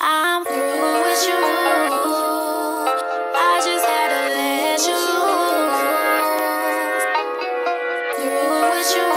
I'm through with you. I just had to let you. Through with you.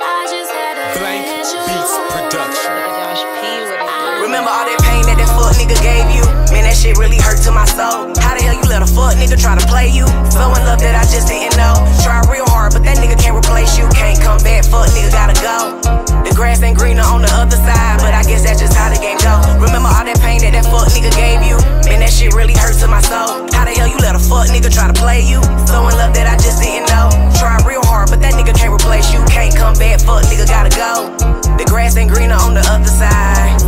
I just had to Blank let you. Beats Production. Oh Josh P with it. Remember all that pain that that fuck nigga gave you? Man, that shit really hurt to my soul. How the hell you let a fuck nigga try to play you? So in love that I just didn't know. Try real hard, but that nigga can't replace you. Can't come back, fuck nigga gotta go. The grass ain't greener on the other side, but I guess that's just how the game go. Remember all that pain that that fuck nigga gave you? Man, that shit really hurt to my soul. How the hell you let a fuck nigga try to play you? So in love that I just didn't know. Try real hard, but that nigga can't replace you. Can't come back, fuck nigga gotta go. The grass ain't greener on the other side.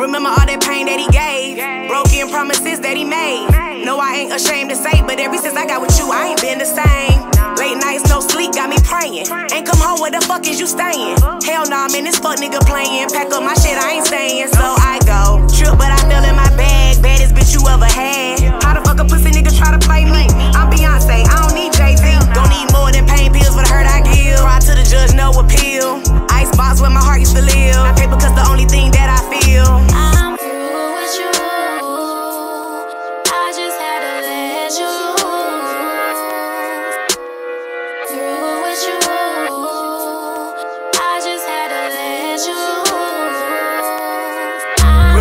Remember all that pain that he gave, broken promises that he made. No, I ain't ashamed to say, but ever since I got with you, I ain't been the same. Late nights, no sleep, got me praying. Ain't come where the fuck is you staying? Hell nah, man, this fuck nigga playing. Pack up my shit, I ain't staying, so I go. Trip, but I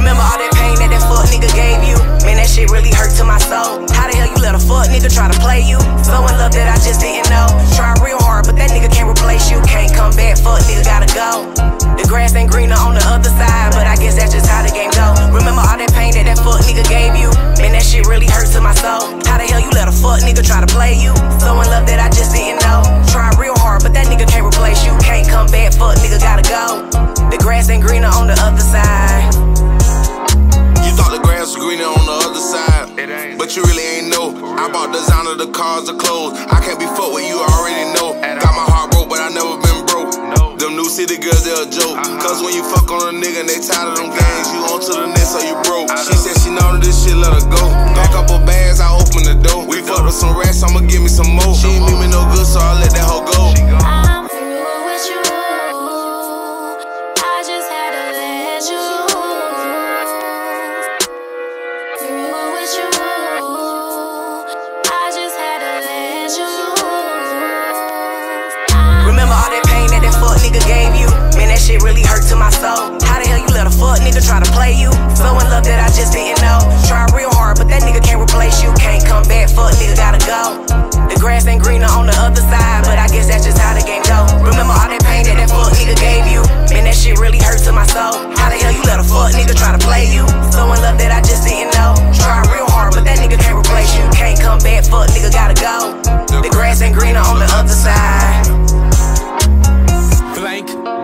Remember all that pain that that fuck nigga gave you? Man, that shit really hurt to my soul. How the hell you let a fuck nigga try to play you? So in love that I just didn't know. Try real hard, but that nigga can't replace you. Can't come back, fuck nigga gotta go. The grass ain't greener on the other side, but I guess that's just how the game go. Remember all that pain that that fuck nigga gave you? Man, that shit really hurt to my soul. How the hell you let a fuck nigga try to play you? So in love that I just didn't know. Try real hard, but that nigga can't replace you. Can't come back, fuck nigga gotta go. Really ain't know. I bought designer, the cars, the clothes. I can't be fucked with you, already know. Got my heart broke, but I never been broke. Them new city girls, they a joke. Cause when you fuck on a nigga and they tired of them games, you on to the next, so you broke. She said she know this shit, let her go. Remember all that pain that that fuck nigga gave you? Man, that shit really hurt to my soul. How the hell you let a fuck nigga try to play you? So in love that I just didn't know. Try real hard, but that nigga can't replace you. Can't come back, fuck nigga gotta go. The grass ain't greener on the other side, but I guess that's just how the game go. Remember all that pain that that fuck nigga gave you? Man, that shit really hurt to my soul. How the hell you let a fuck nigga try to play you? So in love that I just didn't know. Try real hard, but that nigga can't replace you. Can't come back, fuck nigga gotta go. The grass ain't greener on the other side. Oh.